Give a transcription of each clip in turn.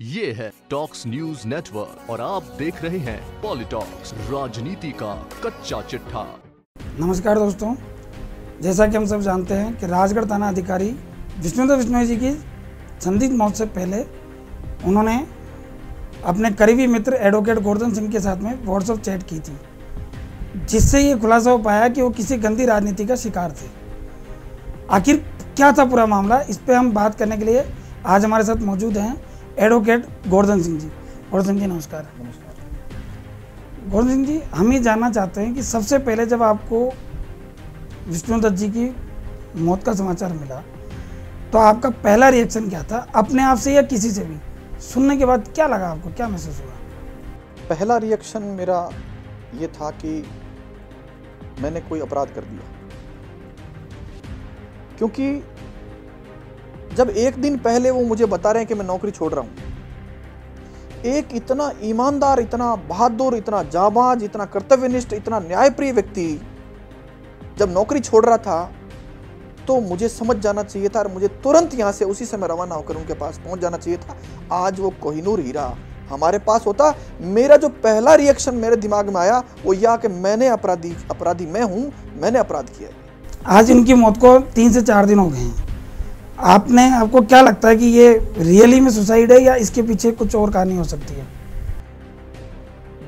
ये है talks news network और आप देख रहे हैं पॉलिटॉक्स राजनीति का कच्चा चिट्ठा। नमस्कार दोस्तों। जैसा कि हम सब जानते हैं कि राजगढ़ थाना अधिकारी विष्णुदत्त विष्णु जी की संदिग्ध मौत से पहले उन्होंने अपने करीबी मित्र एडवोकेट गोवर्धन सिंह के साथ में व्हाट्सएप चैट की थी, जिससे ये खुलासा हो पाया कि वो किसी गंदी राजनीति का शिकार थे। आखिर क्या था पूरा मामला? इस पर हम बात करने के लिए आज हमारे साथ मौजूद हैं एडवोकेट गोवर्धन सिंह जी। गोवर्धन जी, नमस्कार। गोवर्धन सिंह जी, हम ये जानना चाहते हैं कि सबसे पहले जब आपको विष्णुदत्त जी की मौत का समाचार मिला तो आपका पहला रिएक्शन क्या था? अपने आप से या किसी से भी? सुनने के बाद क्या लगा आपको? क्या महसूस हुआ? पहला रिएक्शन मेरा ये था कि मैंने कोई अपराध कर दिया। क्योंकि जब एक दिन पहले वो मुझे बता रहे हैं कि मैं नौकरी छोड़ रहा हूँ, एक इतना ईमानदार, इतना बहादुर, इतना जाबाज, इतना कर्तव्यनिष्ठ, इतना न्यायप्रिय व्यक्ति जब नौकरी छोड़ रहा था तो मुझे समझ जाना चाहिए था और मुझे तुरंत यहाँ से उसी समय रवाना होकर उनके पास पहुँच जाना चाहिए था। आज वो कोहिनूर हीरा हमारे पास होता। मेरा जो पहला रिएक्शन मेरे दिमाग में आया, वो यह कि मैंने अपराधी अपराधी मैं हूँ, मैंने अपराध किया आज इनकी मौत को तीन से चार दिन हो गए हैं। आपने, आपको क्या लगता है कि ये रियली में सुसाइड है या इसके पीछे कुछ और कहानी हो सकती है?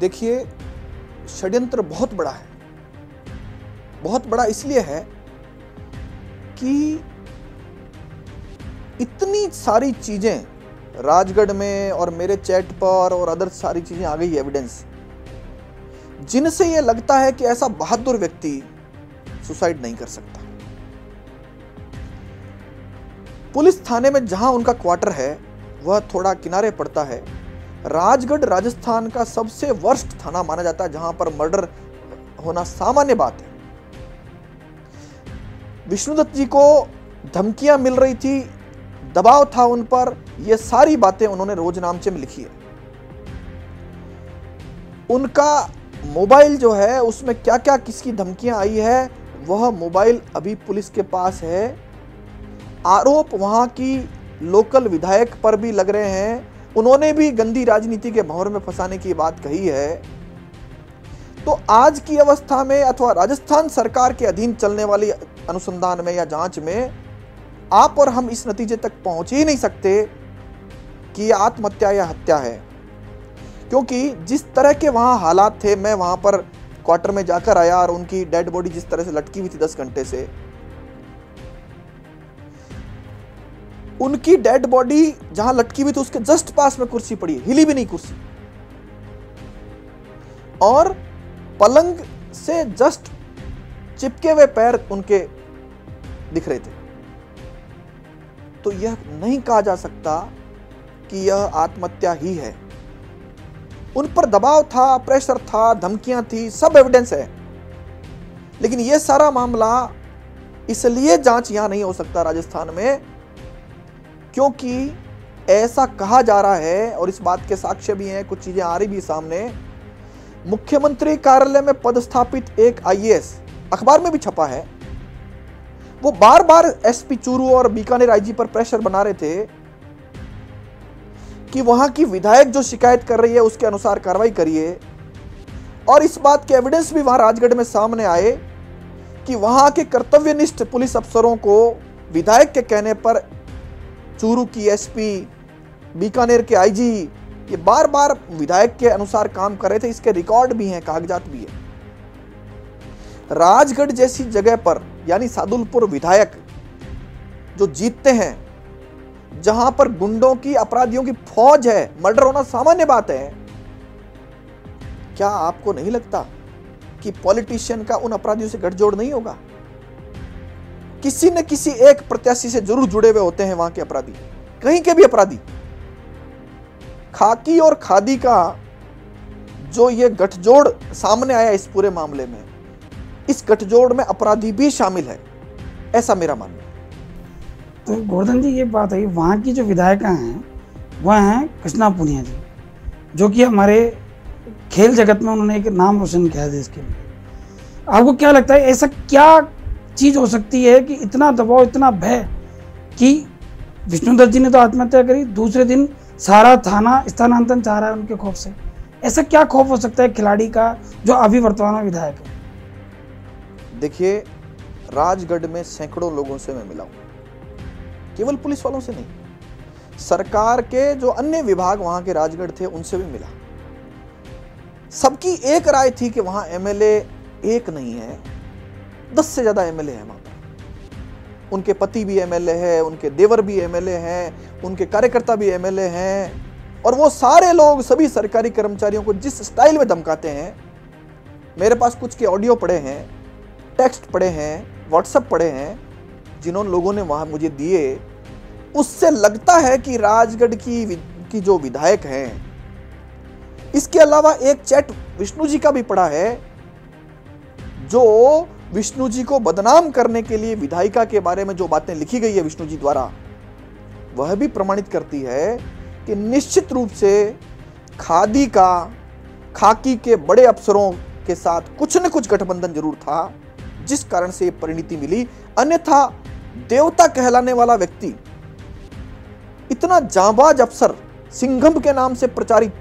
देखिए, षड्यंत्र बहुत बड़ा है। बहुत बड़ा इसलिए है कि इतनी सारी चीज़ें, राजगढ़ में और मेरे चैट पर और अदर सारी चीज़ें आ गई एविडेंस जिनसे यह लगता है कि ऐसा बहादुर व्यक्ति सुसाइड नहीं कर सकता। पुलिस थाने में जहाँ उनका क्वार्टर है, वह थोड़ा किनारे पड़ता है। राजगढ़ राजस्थान का सबसे वर्स्ट थाना माना जाता है, जहाँ पर मर्डर होना सामान्य बात है। विष्णुदत्त जी को धमकियाँ मिल रही थी, दबाव था उन पर यह सारी बातें उन्होंने रोजनामचे में लिखी है। उनका मोबाइल जो है, उसमें क्या क्या किसकी धमकियाँ आई है, वह मोबाइल अभी पुलिस के पास है आरोप वहाँ की लोकल विधायक पर भी लग रहे हैं। उन्होंने भी गंदी राजनीति के भंवर में फंसाने की बात कही है। तो आज की अवस्था में अथवा राजस्थान सरकार के अधीन चलने वाली अनुसंधान में या जाँच में आप और हम इस नतीजे तक पहुँच ही नहीं सकते कि यह आत्महत्या या हत्या है। क्योंकि जिस तरह के वहाँ हालात थे, मैं वहाँ पर क्वार्टर में जाकर आया और उनकी डेड बॉडी जिस तरह से लटकी हुई थी दस घंटे से उनकी डेड बॉडी जहाँ लटकी हुई थी, उसके जस्ट पास में कुर्सी पड़ी हिली भी नहीं कुर्सी। और पलंग से जस्ट चिपके हुए पैर उनके दिख रहे थे। तो यह नहीं कहा जा सकता कि यह आत्महत्या ही है। उन पर दबाव था प्रेशर था, धमकियाँ थी, सब एविडेंस है। लेकिन यह सारा मामला इसलिए जाँच यहाँ नहीं हो सकता राजस्थान में क्योंकि ऐसा कहा जा रहा है, और इस बात के साक्ष्य भी हैं, कुछ चीज़ें आ रही भी सामने। मुख्यमंत्री कार्यालय में पदस्थापित एक आईएएस अखबार में भी छपा है। वो बार बार एसपी चूरू और बीकानेर आईजी पर प्रेशर बना रहे थे कि वहाँ की विधायक जो शिकायत कर रही है, उसके अनुसार कार्रवाई करिए। और इस बात के एविडेंस भी वहाँ राजगढ़ में सामने आए कि वहाँ के कर्तव्यनिष्ठ पुलिस अफसरों को विधायक के कहने पर चूरू की एसपी बीकानेर के आईजी ये बार बार विधायक के अनुसार काम कर रहे थे, इसके रिकॉर्ड भी हैं, कागजात भी है। राजगढ़ जैसी जगह पर, यानी सादुलपुर विधायक, जो जीतते हैं, जहाँ पर गुंडों की, अपराधियों की फौज है, मर्डर होना सामान्य बात है। क्या आपको नहीं लगता कि पॉलिटिशियन का उन अपराधियों से गठजोड़ नहीं होगा? किसी न किसी एक प्रत्याशी से ज़रूर जुड़े हुए होते हैं वहाँ के अपराधी। कहीं के भी अपराधी। खाकी और खादी का जो ये गठजोड़ सामने आया इस पूरे मामले में, इस गठजोड़ में अपराधी भी शामिल है। ऐसा मेरा मानना तो गोवर्धन जी, ये बात है वहाँ की जो विधायिका हैं, वह हैं कृष्णा पुनिया जी, जो कि हमारे खेल जगत में उन्होंने एक नाम रोशन किया है देश के लिए। आपको क्या लगता है, ऐसा क्या चीज़ हो सकती है कि इतना दबाव, इतना भय कि विष्णुदत्त जी ने तो आत्महत्या करी, दूसरे दिन सारा थाना स्थानांतरण चाह रहा है उनके खौफ से। ऐसा क्या खौफ हो सकता है खिलाड़ी का जो अभी वर्तमान विधायक है? देखिए, राजगढ़ में सैकड़ों लोगों से मैं मिला हूँ। केवल पुलिस वालों से नहीं। सरकार के जो अन्य विभाग वहाँ के राजगढ़ थे, उनसे भी मिला। सबकी एक राय थी कि वहाँ एमएलए एक नहीं है। दस से ज़्यादा एमएलए है वहाँ पर उनके पति भी एमएलए है, उनके देवर भी एमएलए हैं, उनके कार्यकर्ता भी एमएलए हैं, और वो सारे लोग, सभी सरकारी कर्मचारियों को जिस स्टाइल में धमकाते हैं, मेरे पास कुछ के ऑडियो पड़े हैं, टेक्स्ट पड़े हैं व्हाट्सएप पड़े हैं, जिन्होंने लोगों ने वहाँ मुझे दिए, उससे लगता है कि राजगढ़ की की जो विधायक हैं, इसके अलावा एक चैट विष्णु जी का भी पड़ा है, जो विष्णु जी को बदनाम करने के लिए विधायिका के बारे में जो बातें लिखी गई है विष्णु जी द्वारा, वह भी प्रमाणित करती है कि निश्चित रूप से खादी का, खाकी के बड़े अफसरों के साथ कुछ न कुछ गठबंधन ज़रूर था, जिस कारण से परिणति मिली। अन्यथा देवता कहलाने वाला व्यक्ति, इतना जाबाज अफसर सिंघम के नाम से प्रचारित,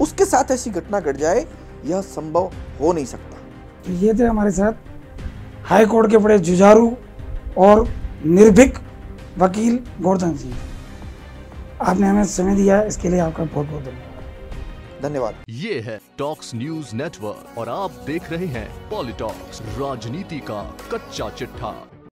उसके साथ ऐसी घटना घट जाए, यह संभव हो नहीं सकता। तो ये थे हमारे साथ हाई कोर्ट के बड़े जुझारू और निर्भीक वकील गोवर्धन सिंह। आपने हमें समय दिया इसके लिए आपका बहुत बहुत धन्यवाद। धन्यवाद। ये है टॉक्स न्यूज़ नेटवर्क और आप देख रहे हैं पॉलिटॉक्स राजनीति का कच्चा चिट्ठा।